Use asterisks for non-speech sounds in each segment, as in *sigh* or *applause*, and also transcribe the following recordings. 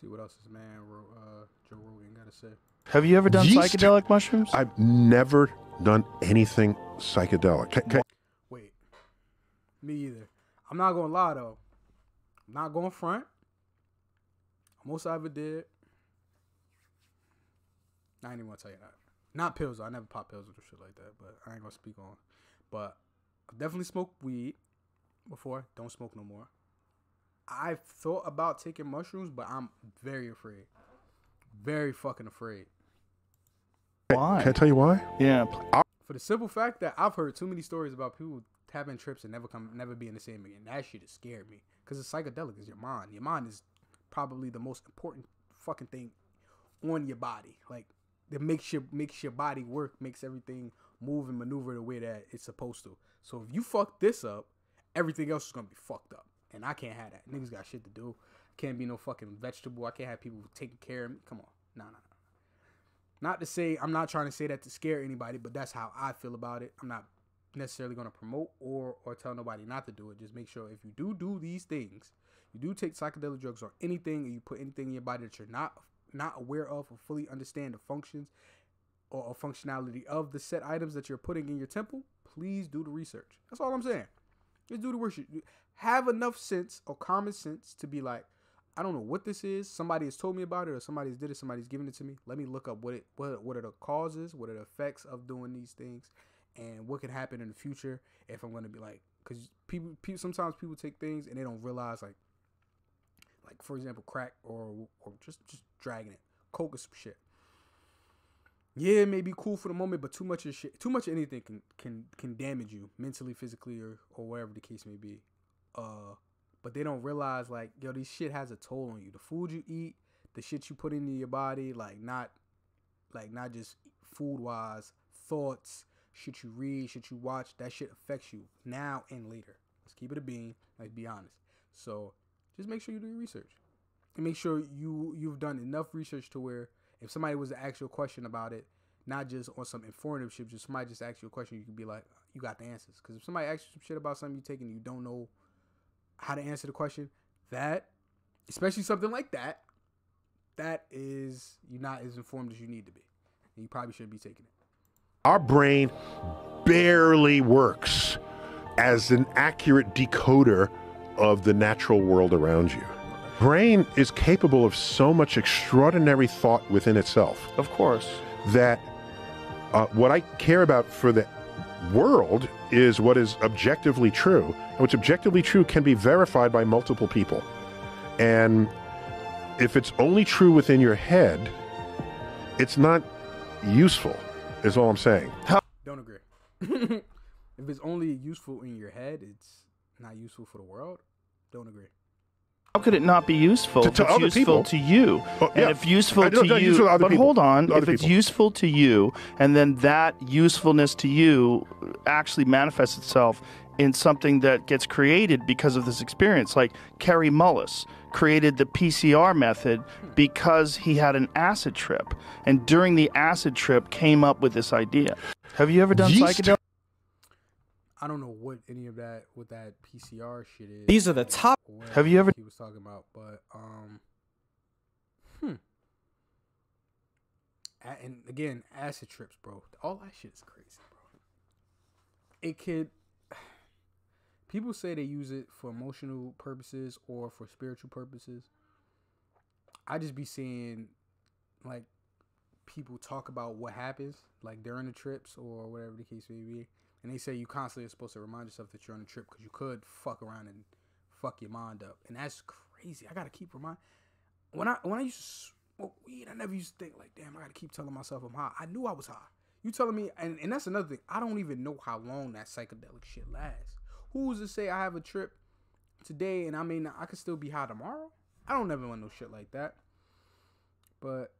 See what else this man, uh, Joe Rogan, got to say. Have you ever done Yeast. psychedelic mushrooms? I've never done anything psychedelic. Ca- ca- Wait, me either. I'm not gonna lie though. I'm not going front. Most I ever did. I ain't even gonna tell you that. Not pills. though. I never pop pills or shit like that. But I ain't gonna speak on. But I've definitely smoked weed before. Don't smoke no more. I've thought about taking mushrooms, but I'm very afraid. Very fucking afraid. Why? Can I tell you why? Yeah. For the simple fact that I've heard too many stories about people having trips and never come, never being the same again. That shit has scared me because it's psychedelic. Is your mind. Your mind is probably the most important fucking thing on your body. Like that makes your makes your body work, makes everything move and maneuver the way that it's supposed to. So if you fuck this up, everything else is gonna be fucked up, and I can't have that. Niggas got shit to do. Can't be no fucking vegetable. I can't have people taking care of me. Come on, nah, nah, nah. Not to say I'm not trying to say that to scare anybody, but that's how I feel about it. I'm not necessarily going to promote or or tell nobody not to do it. Just make sure if you do do these things, you do take psychedelic drugs or anything, and you put anything in your body that you're not not aware of or fully understand the functions or, or functionality of the set items that you're putting in your temple, please do the research. That's all I'm saying. Just do the work. Have enough sense or common sense to be like, I don't know what this is. Somebody has told me about it, or somebody's did it. Somebody's given it to me. Let me look up what it what what are the causes, what are the effects of doing these things, and what could happen in the future if I'm going to be like, because people, people sometimes people take things and they don't realize like, like for example, crack or or just just dragging it, coke or some shit. Yeah, it may be cool for the moment, but too much of shit, too much of anything can can can damage you mentally, physically, or or whatever the case may be. Uh, but they don't realize like yo, this shit has a toll on you. The food you eat, the shit you put into your body, like not like not just food wise, thoughts, shit you read, shit you watch, that shit affects you now and later. Let's keep it a bean. Let's be honest. So just make sure you do your research. And make sure you you've done enough research to where if somebody was to ask you a question about it, not just on some informative shit, just somebody just ask you a question, you could be like, you got the answers. Because if somebody asks you some shit about something you take and you don't know how to answer the question, that, especially something like that, that is you're not as informed as you need to be, and you probably shouldn't be taking it. Our brain barely works as an accurate decoder of the natural world around you. Brain is capable of so much extraordinary thought within itself Of course. that uh, what I care about for the world is what is objectively true. And what's objectively true can be verified by multiple people. And if it's only true within your head, it's not useful, is all I'm saying. Don't agree. *laughs* if it's only useful in your head, it's not useful for the world. Don't agree. How could it not be useful To- if to it's other useful people. to you? Oh, and yeah. if useful I to know, no, you, useful to other but people. hold on, Other if it's people. useful to you, and then that usefulness to you actually manifests itself in something that gets created because of this experience, like Kary Mullis created the PCR method because he had an acid trip, and during the acid trip came up with this idea. Have you ever done Yeast. psychedelic? I don't know what any of that what that PCR shit is. These are the top. Have you ever- he was talking about? But um, hmm. And again, acid trips, bro. All that shit is crazy, bro. It could. *sighs* People say they use it for emotional purposes or for spiritual purposes. I just be seeing, like, people talk about what happens, like during the trips or whatever the case may be, and they say you constantly are supposed to remind yourself that you're on a trip because you could fuck around and fuck your mind up, and that's crazy. I gotta keep remind when I when I used to smoke weed, I never used to think like, damn, I gotta keep telling myself I'm high. I knew I was high. You telling me, and, and that's another thing. I don't even know how long that psychedelic shit lasts. Who's to say I have a trip today and I mean I could still be high tomorrow? I don't ever want no shit like that. But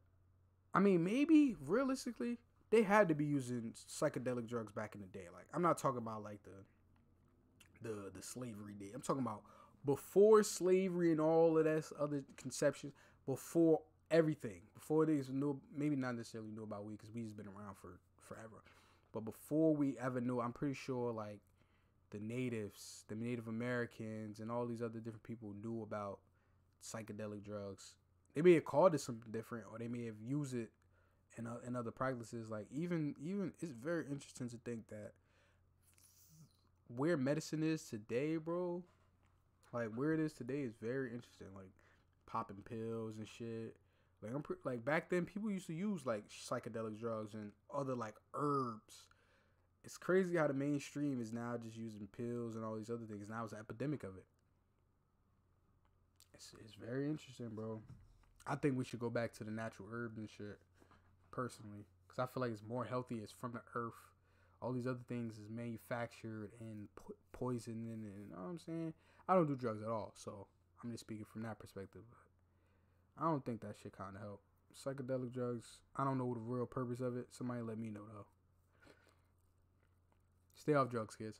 I mean, maybe realistically, they had to be using psychedelic drugs back in the day. Like, I'm not talking about like the the the slavery day. I'm talking about before slavery and all of that other conceptions. Before everything, before they knew, maybe not necessarily knew about weed because weed's been around for forever. But before we ever knew, I'm pretty sure like the natives, the Native Americans, and all these other different people knew about psychedelic drugs. they may have called it something different, or they may have used it in uh, in other practices. Like even even it's very interesting to think that where medicine is today, bro. Like where it is today is very interesting. Like popping pills and shit. Like I'm pre- like back then, people used to use like psychedelic drugs and other like herbs. It's crazy how the mainstream is now just using pills and all these other things. Now it's an epidemic of it. It's it's very interesting, bro. I think we should go back to the natural herbs and shit, personally, because I feel like it's more healthy. It's from the earth. All these other things is manufactured and po- poisoned, and, and you know what I'm saying. I don't do drugs at all, so I'm just speaking from that perspective. I don't think that shit kind of help. Psychedelic drugs, I don't know the real purpose of it. Somebody let me know though. Stay off drugs, kids.